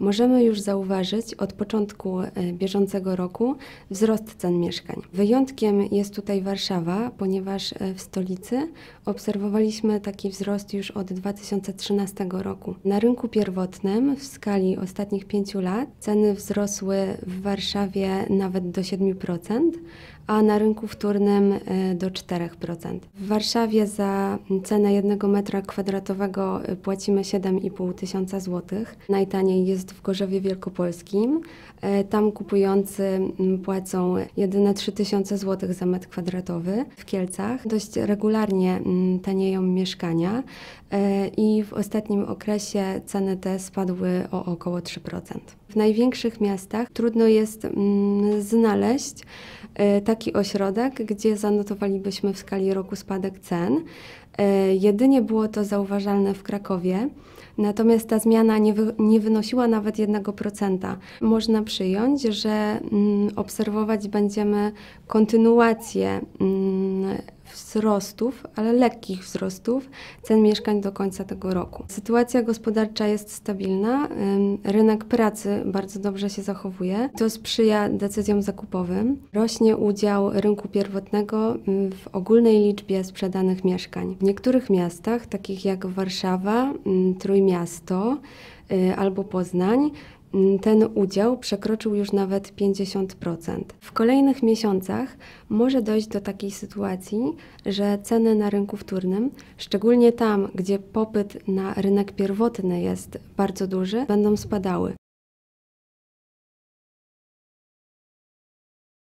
Możemy już zauważyć od początku e, bieżącego roku wzrost cen mieszkań. Wyjątkiem jest tutaj Warszawa, ponieważ e, w stolicy obserwowaliśmy taki wzrost już od 2013 roku. Na rynku pierwotnym w skali ostatnich pięciu lat ceny wzrosły w Warszawie nawet do 7%, a na rynku wtórnym e, do 4%. W Warszawie za cenę jednego metra kwadratowego płacimy 7,5 tysiąca złotych. Najtaniej jest w Gorzowie Wielkopolskim. E, Tam kupujący m, płacą jedyne 3000 złotych za metr kwadratowy. W Kielcach dość regularnie m, tanieją mieszkania e, i w ostatnim okresie ceny te spadły o około 3%. W największych miastach trudno jest mm, znaleźć e, taki ośrodek, gdzie zanotowalibyśmy w skali roku spadek cen. E, Jedynie było to zauważalne w Krakowie, natomiast ta zmiana nie, wy, nie wynosiła nawet 1%. Można przyjąć, że mm, obserwować będziemy kontynuację mm, wzrostów, ale lekkich wzrostów cen mieszkań do końca tego roku. Sytuacja gospodarcza jest stabilna, rynek pracy bardzo dobrze się zachowuje. To sprzyja decyzjom zakupowym. Rośnie udział rynku pierwotnego w ogólnej liczbie sprzedanych mieszkań. W niektórych miastach, takich jak Warszawa, Trójmiasto albo Poznań, Mm, ten udział przekroczył już nawet 50%. W kolejnych miesiącach może dojść do takiej sytuacji, że ceny na rynku wtórnym, szczególnie tam, gdzie popyt na rynek pierwotny jest bardzo duży, będą spadały.